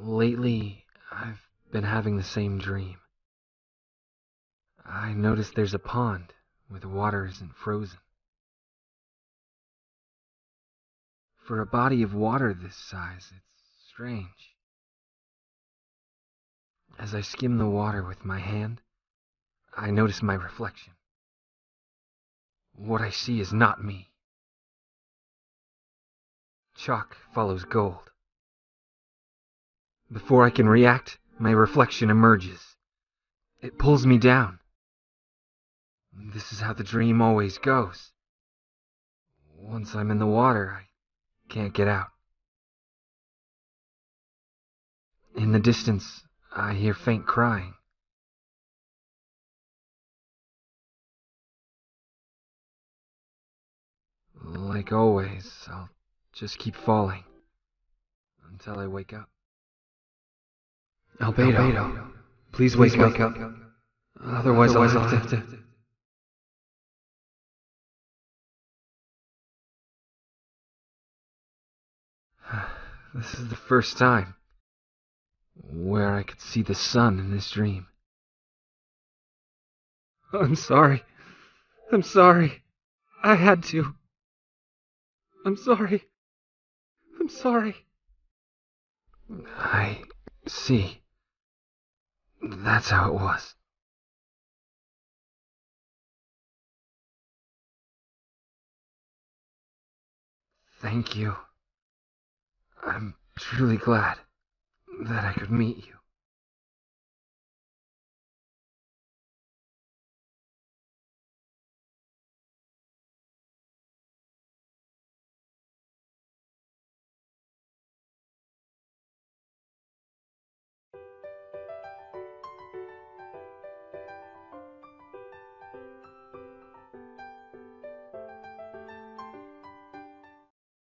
Lately, I've been having the same dream. I noticed there's a pond where the water isn't frozen. For a body of water this size, it's strange. As I skim the water with my hand, I notice my reflection. What I see is not me. Chalk follows gold. Before I can react, my reflection emerges. It pulls me down. This is how the dream always goes. Once I'm in the water, I can't get out. In the distance, I hear faint crying. Like always, I'll just keep falling until I wake up. Albedo, Albedo, please, Please wake, wake up. up. Otherwise, Otherwise I'll have to. This is the first time where I could see the sun in this dream. I'm sorry. I'm sorry. I had to. I'm sorry. I'm sorry. I see. That's how it was. Thank you. I'm truly glad that I could meet you.